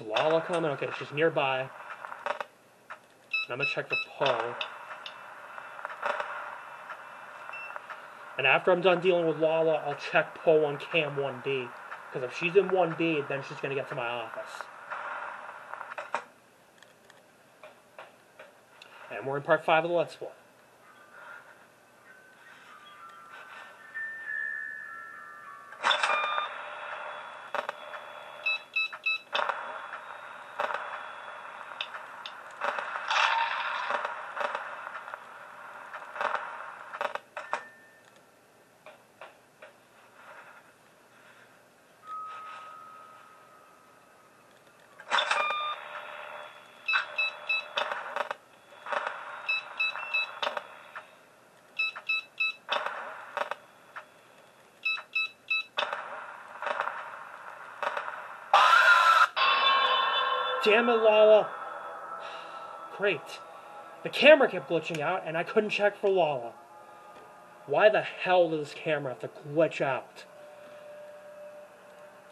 Lala coming? Okay, she's nearby. And I'm gonna check the Poe. And after I'm done dealing with Lala, I'll check Poe on cam 1B. Because if she's in 1B, then she's gonna get to my office. And we're in part 5 of the Let's Play. Damn it, Lala. Great. The camera kept glitching out, and I couldn't check for Lala. Why the hell does this camera have to glitch out?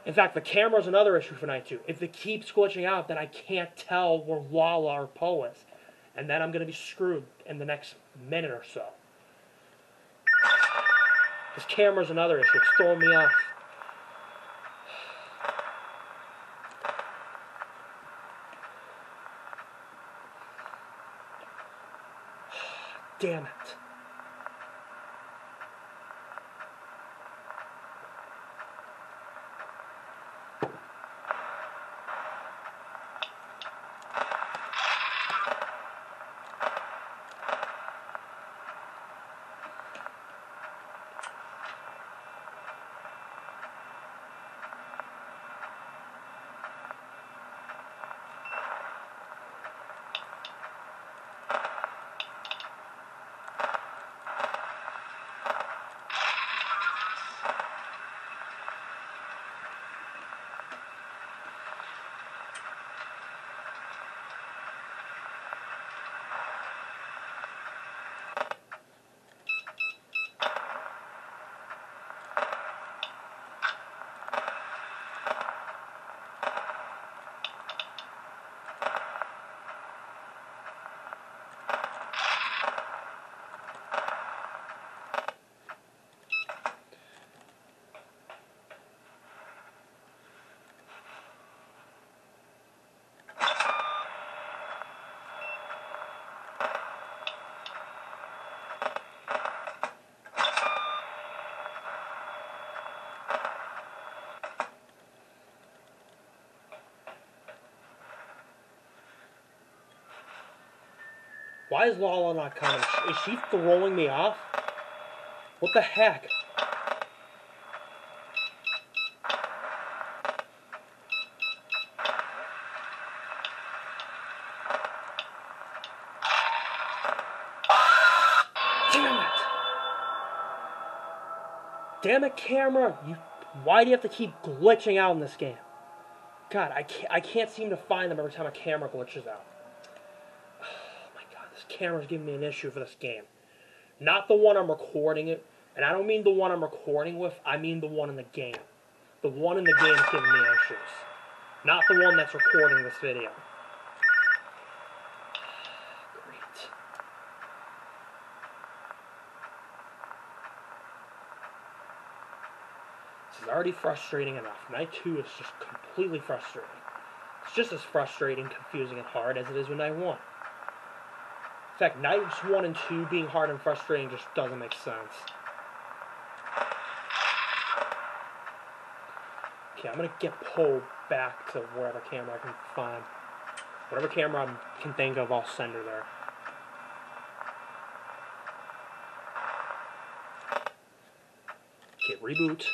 In fact, the camera's another issue for Night 2. If it keeps glitching out, then I can't tell where Lala or Poe is. And then I'm going to be screwed in the next minute or so. This camera's another issue. It's throwing me off. Damn it. Why is Lala not coming? Is she throwing me off? What the heck? Damn it! Damn it, camera! You, why do you have to keep glitching out in this game? God, I can't, I can't seem to find them every time a camera glitches out. Oh my god, this camera's giving me an issue for this game. Not the one I'm recording it, and I don't mean the one I'm recording with, I mean the one in the game. The one in the game is giving me issues. Not the one that's recording this video. This is already frustrating enough. Night 2 is just completely frustrating. It's just as frustrating, confusing, and hard as it is with Night 1. In fact, Nights 1 and 2 being hard and frustrating just doesn't make sense. Okay, I'm gonna get pulled back to wherever camera I can find. Whatever camera I can think of, I'll send her there. Okay, reboot.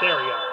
There we go.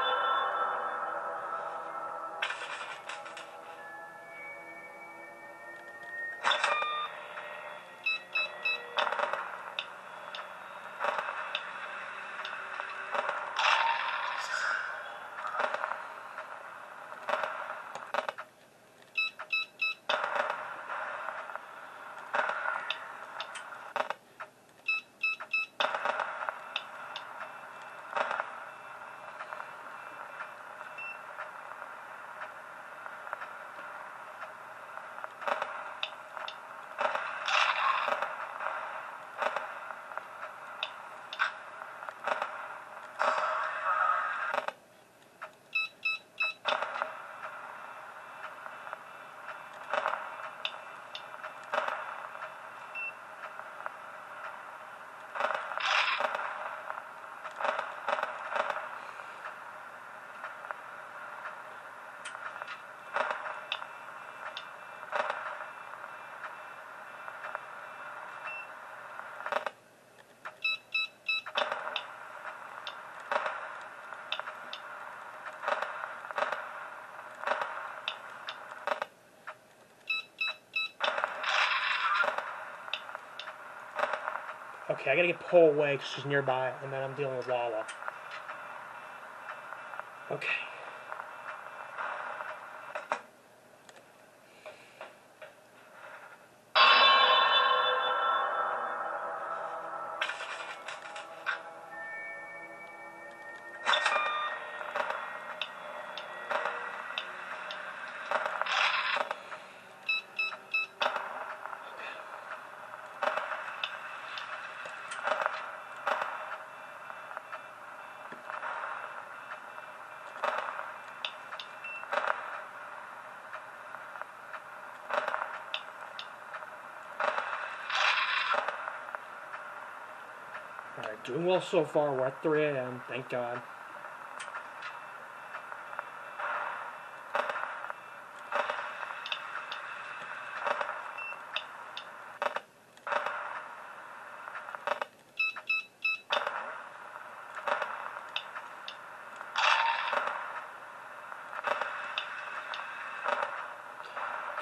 Okay, I gotta get Poe away because she's nearby, and then I'm dealing with Lala. Okay. Doing well so far. We're at 3 a.m. Thank God.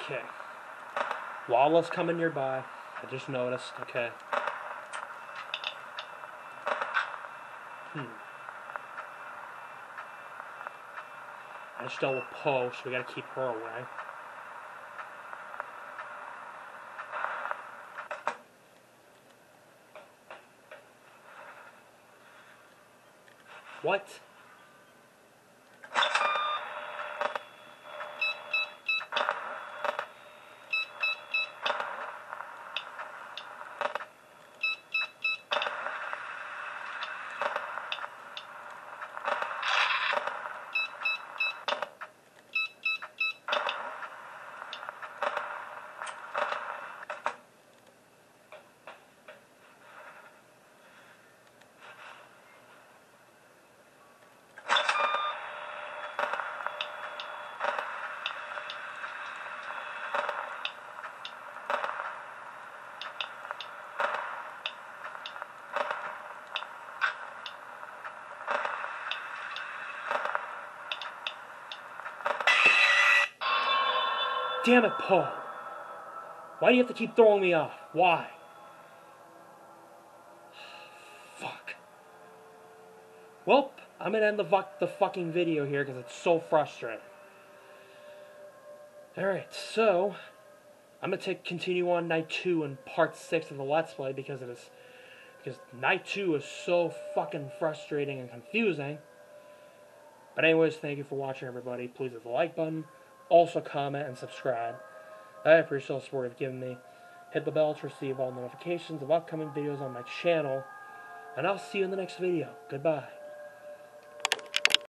Okay. Lala's coming nearby. I just noticed. Okay. Hmm. I just dealt with Poe, so we gotta keep her away. What? Damn it, Paul. Why do you have to keep throwing me off? Why? Fuck. Well, I'm gonna end the, fu- the fucking video here because it's so frustrating. Alright, so I'm gonna take continue on night two and part six of the Let's Play because it is because night two is so fucking frustrating and confusing. But anyways, thank you for watching everybody. Please hit the like button. Also comment and subscribe. I appreciate all the support you've given me. Hit the bell to receive all notifications of upcoming videos on my channel. And I'll see you in the next video. Goodbye.